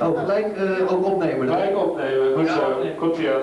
Oh, gelijk uh, ook opnemen. Gelijk opnemen, goed zo. Komt ie aan.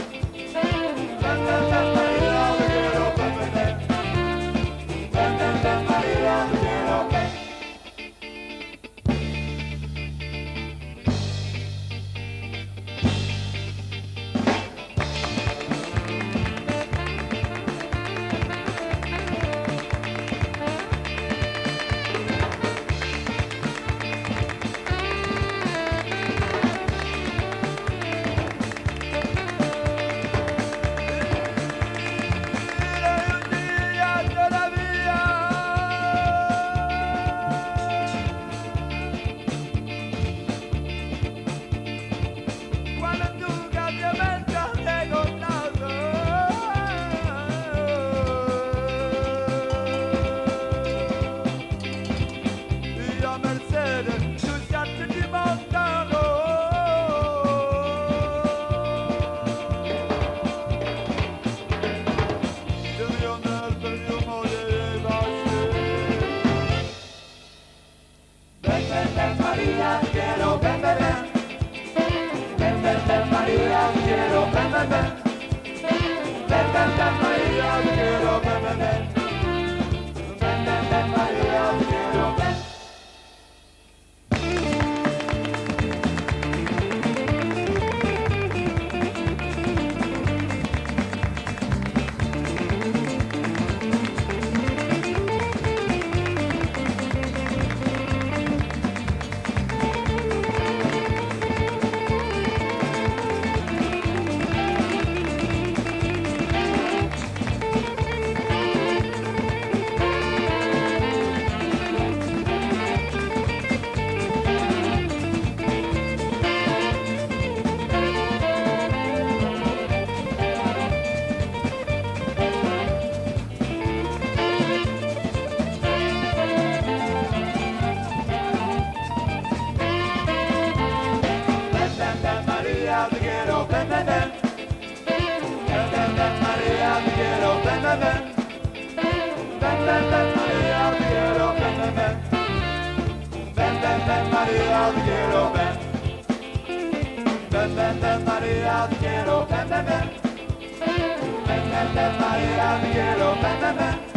Santa Maria. ven, ven, ven, María, te quiero, ven, ven, ven. Ven, ven, ven, María, te quiero, ven, ven, ven.